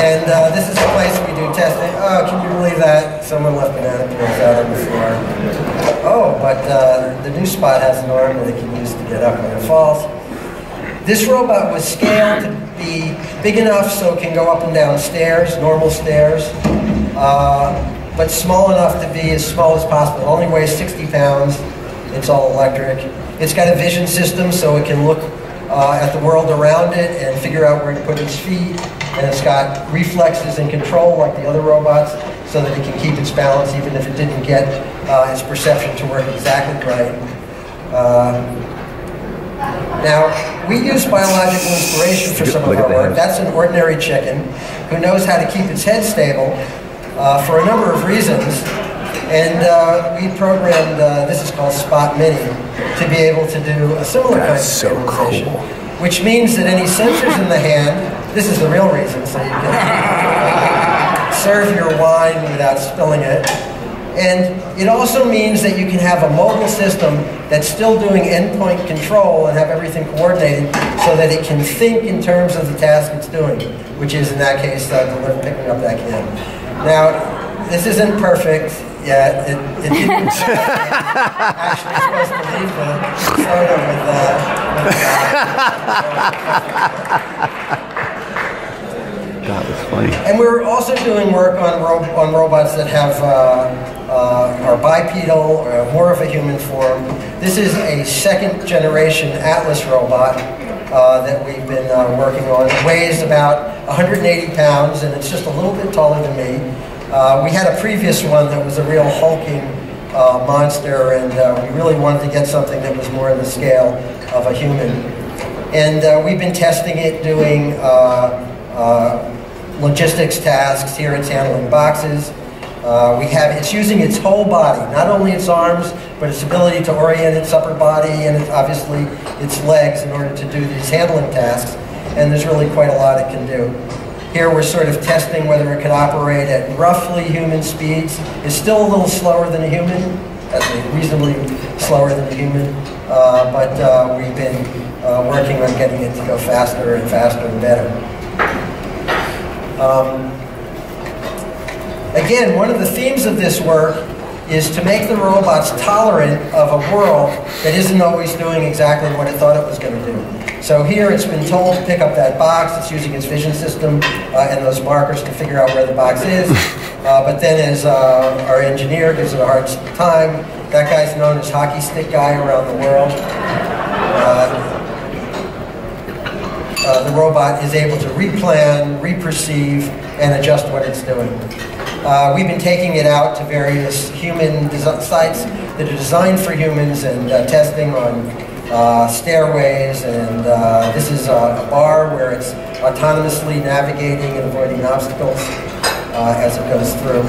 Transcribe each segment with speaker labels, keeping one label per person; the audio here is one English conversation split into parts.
Speaker 1: And uh, this is the place we do testing. Oh, can you believe that? Someone left banana peels out on the floor. Oh, but uh, the new spot has an arm that it can use to get up when it falls. This robot was scaled to be big enough so it can go up and down stairs, normal stairs, uh, but small enough to be as small as possible. It only weighs 60 pounds. It's all electric. It's got a vision system so it can look uh, at the world around it and figure out where to put its feet. And it's got reflexes and control like the other robots so that it can keep its balance even if it didn't get uh, its perception to work exactly right. Uh, now, we use biological inspiration for some of our work. That's an ordinary chicken who knows how to keep its head stable uh, for a number of reasons. And uh, we programmed, uh, this is called Spot Mini, to be able to do a similar
Speaker 2: That's
Speaker 1: kind of
Speaker 2: so cool.
Speaker 1: Which means that any sensors in the hand, this is the real reason, so you can serve your wine without spilling it. And it also means that you can have a mobile system that's still doing endpoint control and have everything coordinated so that it can think in terms of the task it's doing, which is in that case uh, picking up that can. Now, this isn't perfect yet. It, it didn't actually supposed to leave the photo with uh,
Speaker 2: That was funny.
Speaker 1: And we're also doing work on, ro on robots that have uh, uh, are bipedal, or more of a human form. This is a second generation Atlas robot uh, that we've been uh, working on. It weighs about 180 pounds, and it's just a little bit taller than me. Uh, we had a previous one that was a real hulking uh, monster, and uh, we really wanted to get something that was more in the scale of a human. And uh, we've been testing it doing uh, uh, logistics tasks. Here it's handling boxes. Uh, we have it's using its whole body, not only its arms, but its ability to orient its upper body and its, obviously its legs in order to do these handling tasks. And there's really quite a lot it can do. Here we're sort of testing whether it can operate at roughly human speeds. It's still a little slower than a human, reasonably slower than a human, uh, but uh, we've been uh, working on getting it to go faster and faster and better. Um, again, one of the themes of this work is to make the robots tolerant of a world that isn't always doing exactly what it thought it was going to do. So here it's been told to pick up that box, it's using its vision system uh, and those markers to figure out where the box is. Uh, but then as uh, our engineer gives it a hard time, that guy's known as hockey stick guy around the world. Uh, the robot is able to replan, reperceive, and adjust what it's doing. Uh, we've been taking it out to various human sites that are designed for humans and uh, testing on uh, stairways. And uh, this is a, bar where it's autonomously navigating and avoiding obstacles uh, as it goes through.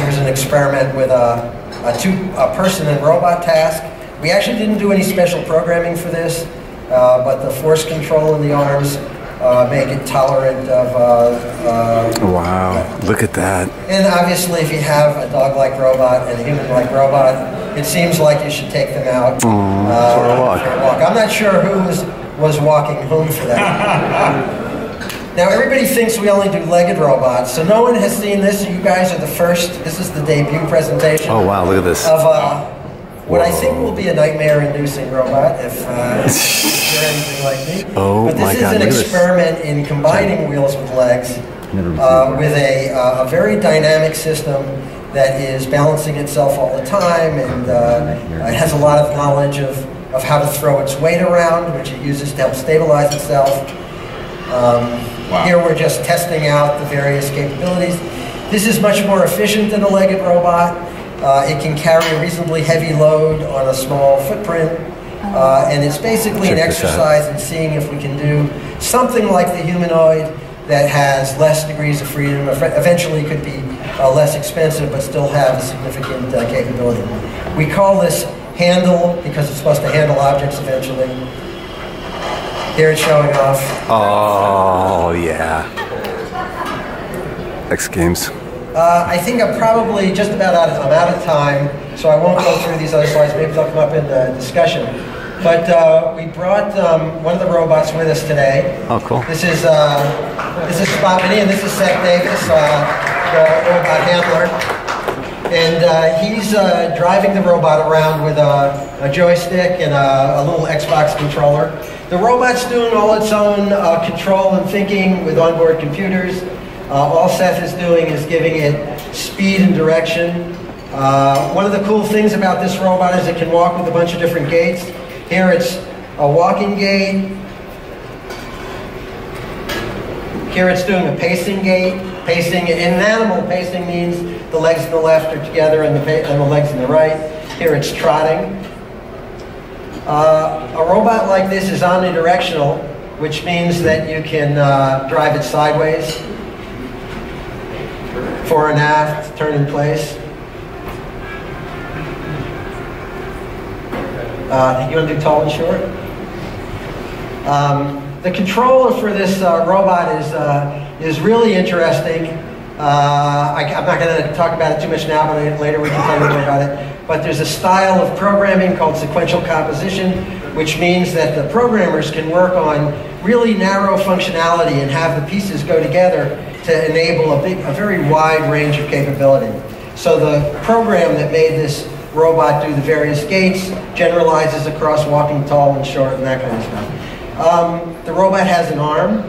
Speaker 1: Here's an experiment with a, a two a person and robot task. We actually didn't do any special programming for this, uh, but the force control in the arms uh, make it tolerant of. Uh, uh,
Speaker 2: Wow, look at that.
Speaker 1: and obviously, if you have a dog-like robot and a human-like robot, it seems like you should take them out uh,
Speaker 2: for a walk.
Speaker 1: for a walk. I'm not sure who was was walking home for that. Now everybody thinks we only do legged robots, so no one has seen this. You guys are the first. This is the debut presentation
Speaker 2: Oh wow, look at this.
Speaker 1: of uh, what I think will be a nightmare-inducing robot if, uh, if you're anything like me.
Speaker 2: Oh
Speaker 1: but this
Speaker 2: my
Speaker 1: is
Speaker 2: God,
Speaker 1: an
Speaker 2: look at this.
Speaker 1: experiment in combining wheels with legs uh, with a, uh, a very dynamic system that is balancing itself all the time and uh, it has a lot of knowledge of, of how to throw its weight around, which it uses to help stabilize itself. Um, Here we're just testing out the various capabilities. This is much more efficient than a legged robot. Uh, it can carry a reasonably heavy load on a small footprint. Uh, and it's basically an
Speaker 2: Check out.
Speaker 1: exercise in seeing if we can do something like the humanoid that has less degrees of freedom, eventually could be uh, less expensive, but still have a significant uh, capability. We call this handle because it's supposed to handle objects eventually. Here it's showing off.
Speaker 2: Oh yeah. X Games.
Speaker 1: Uh, I think I'm probably just about out of, I'm out of time, so I won't go through these other slides. Maybe they'll come up in the discussion. But uh, we brought um, one of the robots with us today.
Speaker 2: Oh, cool.
Speaker 1: This is uh, this is Spot Mini, and this is Seth Davis, uh, the robot handler. And uh, he's uh, driving the robot around with a, a joystick and a, a, little Xbox controller. The robot's doing all its own uh, control and thinking with onboard computers. Uh, all Seth is doing is giving it speed and direction. Uh, one of the cool things about this robot is it can walk with a bunch of different gaits. Here it's a walking gait. Here it's doing a pacing gait. Pacing, in an animal, pacing means the legs on the left are together and the, and the legs on the right. Here it's trotting. Uh, a robot like this is omnidirectional, which means that you can uh, drive it sideways, fore and aft, turn in place. Uh, you want to do tall and short? Um, the controller for this uh, robot is, uh, is really interesting. Uh, I, am not going to talk about it too much now, but later we can tell you more about it. But there's a style of programming called sequential composition, which means that the programmers can work on really narrow functionality and have the pieces go together to enable a, big, a very wide range of capability. So the program that made this robot do the various gaits generalizes across walking tall and short and that kind of stuff. Um, the robot has an arm.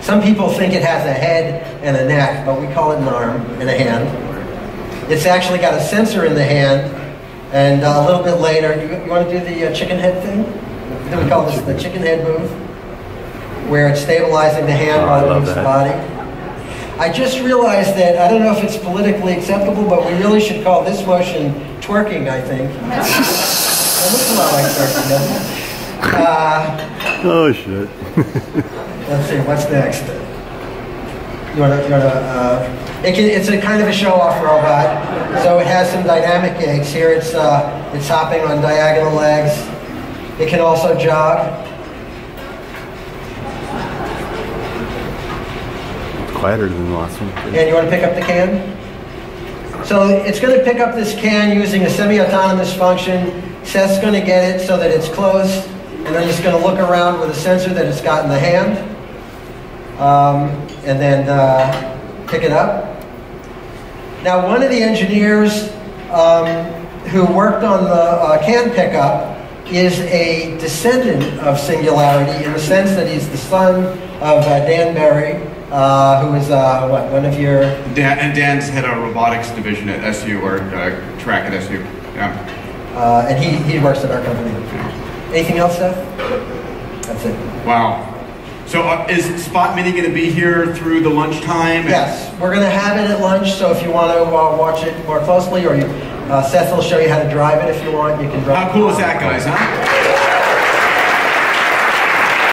Speaker 1: Some people think it has a head and a neck, but we call it an arm and a hand. It's actually got a sensor in the hand, and a little bit later, you, you want to do the uh, chicken head thing? We call this the chicken head move, where it's stabilizing the hand
Speaker 2: oh,
Speaker 1: while it moves the body. I just realized that, I don't know if it's politically acceptable, but we really should call this motion twerking, I think. it looks a lot like twerking, doesn't it? Uh,
Speaker 2: oh shit.
Speaker 1: let's see, what's next? You wanna, you wanna, uh, it can, it's a kind of a show-off robot, so it has some dynamic gaits. Here it's, uh, it's hopping on diagonal legs. It can also jog.
Speaker 2: Quieter than the last one.
Speaker 1: And you want to pick up the can? So it's going to pick up this can using a semi-autonomous function. Seth's going to get it so that it's closed and then it's going to look around with a sensor that it's got in the hand, um, and then uh, pick it up. Now, one of the engineers um, who worked on the uh, can pickup is a descendant of Singularity in the sense that he's the son of uh, Dan Barry, uh, who is uh, what one of your
Speaker 3: Dan, and Dan's head of robotics division at SU or uh, track at SU. Yeah.
Speaker 1: Uh, and he, he works at our company. Anything else, Seth? That's it.
Speaker 3: Wow. So uh, is Spot Mini going to be here through the lunchtime?
Speaker 1: Yes, we're going to have it at lunch. So if you want to uh, watch it more closely, or you, uh, Seth will show you how to drive it if you want. You can drive.
Speaker 3: How cool is that, guys? Huh?